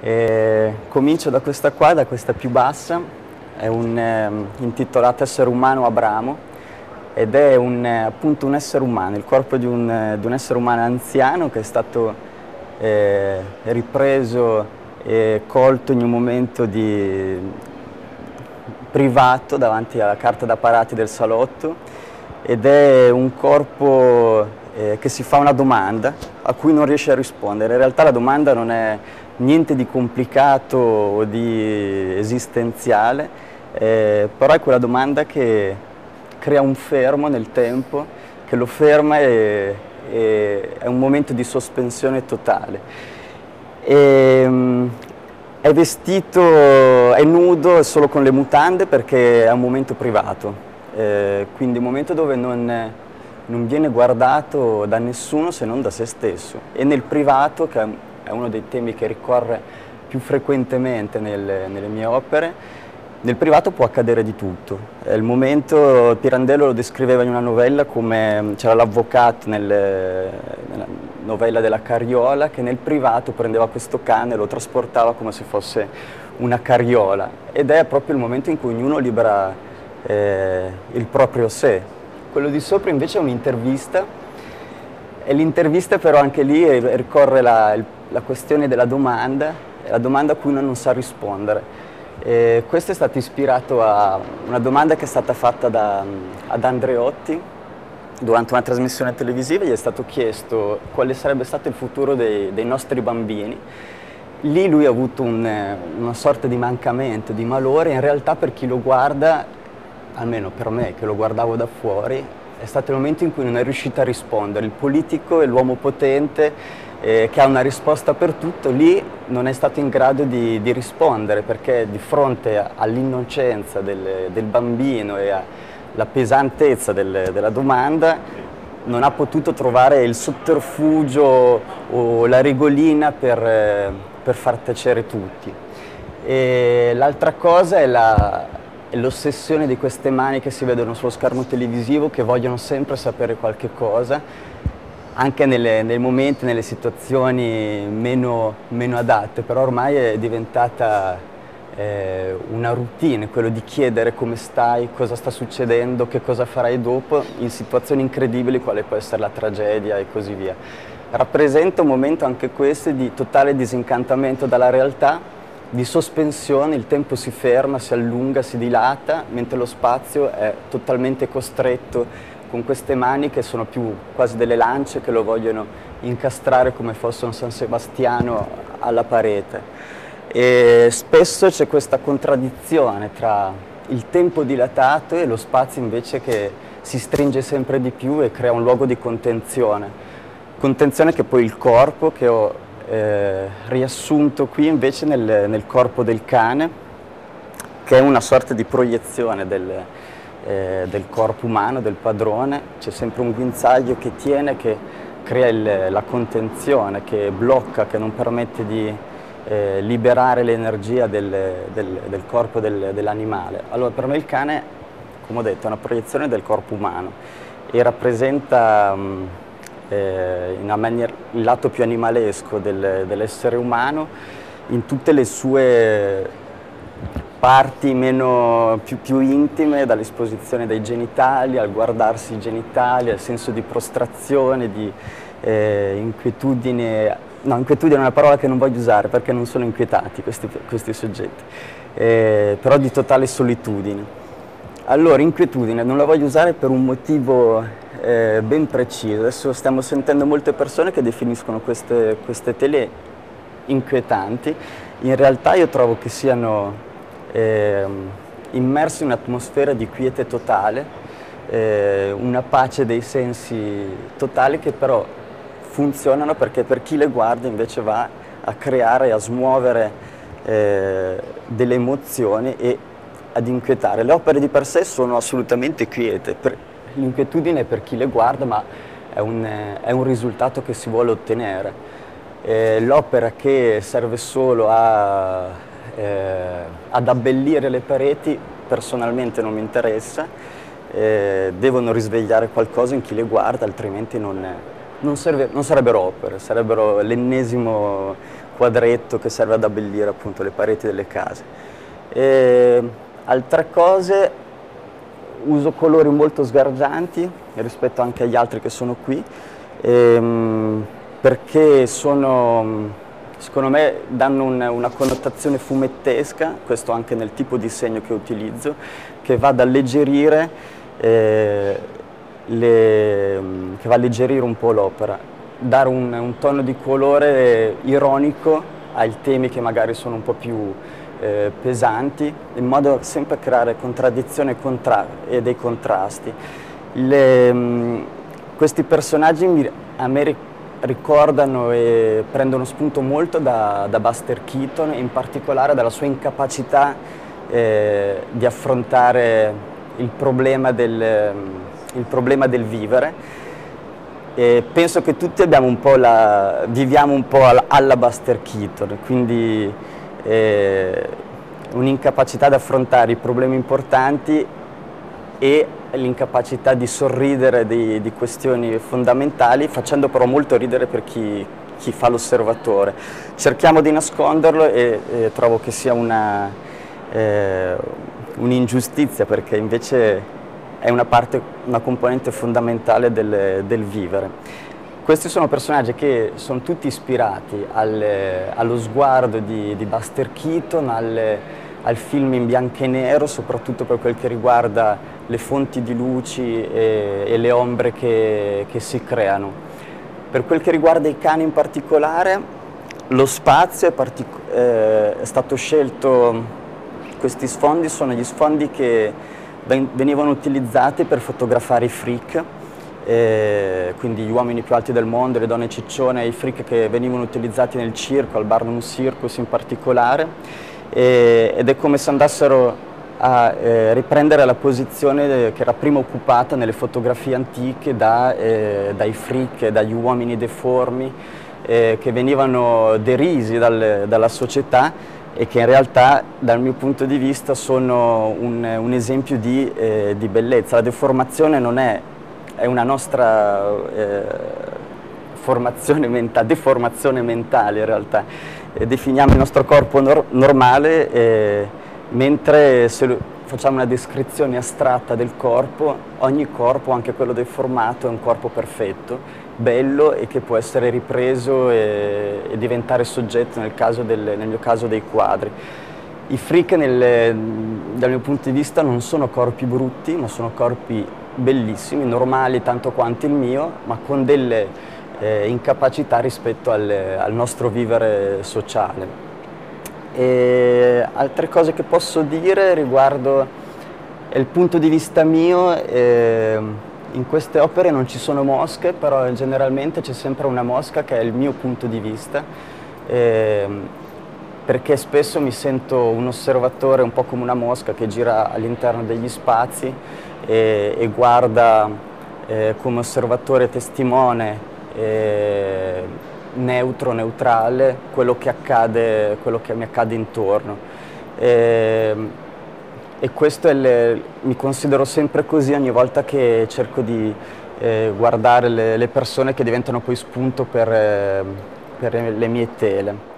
E comincio da questa qua, da questa più bassa, è un, eh, intitolata Essere umano Abramo ed è un, appunto un essere umano, il corpo di un, di un essere umano anziano che è stato eh, ripreso e colto in un momento di, privato davanti alla carta da parati del salotto ed è un corpo eh, che si fa una domanda a cui non riesce a rispondere. In realtà la domanda non è niente di complicato o di esistenziale, eh, però è quella domanda che crea un fermo nel tempo, che lo ferma e, e è un momento di sospensione totale. E, ehm, è vestito, è nudo solo con le mutande perché è un momento privato, eh, quindi un momento dove non, non, viene guardato da nessuno se non da se stesso. E nel privato, che è uno dei temi che ricorre più frequentemente nelle, nelle mie opere, nel privato può accadere di tutto. È il momento, Pirandello lo descriveva in una novella come c'era l'avvocato nella novella della carriola che nel privato prendeva questo cane e lo trasportava come se fosse una carriola ed è proprio il momento in cui ognuno libera eh, il proprio sé. Quello di sopra invece è un'intervista e l'intervista però anche lì ricorre la, la questione della domanda, la domanda a cui uno non sa rispondere. E questo è stato ispirato a una domanda che è stata fatta da, ad Andreotti durante una trasmissione televisiva, gli è stato chiesto quale sarebbe stato il futuro dei, dei nostri bambini. Lì lui ha avuto un, una sorta di mancamento, di malore, in realtà per chi lo guarda, almeno per me che lo guardavo da fuori, è stato il momento in cui non è riuscito a rispondere. Il politico e l'uomo potente eh, che ha una risposta per tutto, lì non è stato in grado di, di rispondere perché di fronte all'innocenza del, del, bambino e alla pesantezza del, della domanda non ha potuto trovare il sotterfugio o la regolina per, eh, per far tacere tutti. L'altra cosa è l'ossessione di queste mani che si vedono sullo schermo televisivo che vogliono sempre sapere qualche cosa anche nelle, nei momenti, nelle situazioni meno, meno, adatte, però ormai è diventata eh, una routine, quello di chiedere come stai, cosa sta succedendo, che cosa farai dopo, in situazioni incredibili quale può essere la tragedia e così via. Rappresenta un momento anche questo di totale disincantamento dalla realtà, di sospensione, il tempo si ferma, si allunga, si dilata, mentre lo spazio è totalmente costretto con queste mani che sono più quasi delle lance che lo vogliono incastrare come fosse un San Sebastiano alla parete. E spesso c'è questa contraddizione tra il tempo dilatato e lo spazio invece che si stringe sempre di più e crea un luogo di contenzione. Contenzione che poi il corpo, che ho eh, riassunto qui invece nel, nel corpo del cane, che è una sorta di proiezione del, eh, del corpo umano, del padrone, c'è sempre un guinzaglio che tiene, che crea il, la contenzione, che blocca, che non permette di eh, liberare l'energia del, del, del, corpo dell'animale. Allora per me il cane, come ho detto, è una proiezione del corpo umano e rappresenta mh, mm, eh, maniera, il lato più animalesco dell'essere umano in tutte le sue parti meno, più, più, intime, dall'esposizione dei genitali, al guardarsi i genitali, al senso di prostrazione, di eh, inquietudine, no inquietudine è una parola che non voglio usare perché non sono inquietati questi, questi soggetti, eh, però di totale solitudine. Allora, inquietudine non la voglio usare per un motivo eh, ben preciso, adesso stiamo sentendo molte persone che definiscono queste, queste tele inquietanti, in realtà io trovo che siano eh, immerso in un'atmosfera di quiete totale, eh, una pace dei sensi totali che però funzionano perché per chi le guarda invece va a creare, a smuovere eh, delle emozioni e ad inquietare. Le opere di per sé sono assolutamente quiete, l'inquietudine per chi le guarda ma è un, è un risultato che si vuole ottenere. Eh, l'opera che serve solo a eh, ad abbellire le pareti personalmente non mi interessa, eh, devono risvegliare qualcosa in chi le guarda, altrimenti non, non, serve, non sarebbero opere, sarebbero l'ennesimo quadretto che serve ad abbellire appunto le pareti delle case. E altre cose, uso colori molto sgargianti rispetto anche agli altri che sono qui, ehm, perché sono, secondo me danno un, una connotazione fumettesca, questo anche nel tipo di segno che utilizzo, che va ad alleggerire, eh, le, che va a alleggerire un po' l'opera, dare un, un tono di colore ironico ai temi che magari sono un po' più eh, pesanti, in modo sempre a creare contraddizione contra e dei contrasti. Le, mh, questi personaggi mi, a me ricordano e prendono spunto molto da, da Buster Keaton, in particolare dalla sua incapacità eh, di affrontare il problema del, il problema del vivere. E penso che tutti un la, viviamo un po' alla Buster Keaton, quindi eh, un'incapacità di affrontare i problemi importanti e l'incapacità di sorridere di, di, questioni fondamentali, facendo però molto ridere per chi, chi fa l'osservatore. Cerchiamo di nasconderlo e, e trovo che sia eh, un'ingiustizia perché invece è una, parte, una componente fondamentale del, del, vivere. Questi sono personaggi che sono tutti ispirati al, allo sguardo di, di Buster Keaton, al, al film in bianco e nero, soprattutto per quel che riguarda le fonti di luci e, e le ombre che, che, si creano. Per quel che riguarda i cani in particolare, lo spazio è, eh, è stato scelto, questi sfondi sono gli sfondi che venivano utilizzati per fotografare i freak, eh, quindi gli uomini più alti del mondo, le donne ciccione, i freak che venivano utilizzati nel circo, al Barnum Circus in particolare, eh, ed è come se andassero a eh, riprendere la posizione che era prima occupata nelle fotografie antiche da, eh, dai freak, dagli uomini deformi eh, che venivano derisi dal, dalla società e che in realtà dal mio punto di vista sono un, un esempio di, eh, di, bellezza. La deformazione non è, è una nostra eh, formazione mentale, deformazione mentale in realtà. definiamo il nostro corpo nor normale mentre se facciamo una descrizione astratta del corpo, ogni corpo, anche quello deformato, è un corpo perfetto, bello e che può essere ripreso e, e diventare soggetto nel, del, nel, mio caso dei quadri. I freak nel, dal mio punto di vista non sono corpi brutti, ma sono corpi bellissimi, normali tanto quanto il mio, ma con delle eh, incapacità rispetto al, al nostro vivere sociale. E altre cose che posso dire riguardo il punto di vista mio, eh, in queste opere non ci sono mosche, però generalmente c'è sempre una mosca che è il mio punto di vista, eh, perché spesso mi sento un osservatore un po' come una mosca che gira all'interno degli spazi e, e guarda eh, come osservatore testimone eh, neutro, neutrale, quello che, accade, quello che mi accade intorno. E, ehm, e questo il, mi considero sempre così ogni volta che cerco di eh, guardare le, le, persone che diventano poi spunto per, eh, per le mie tele.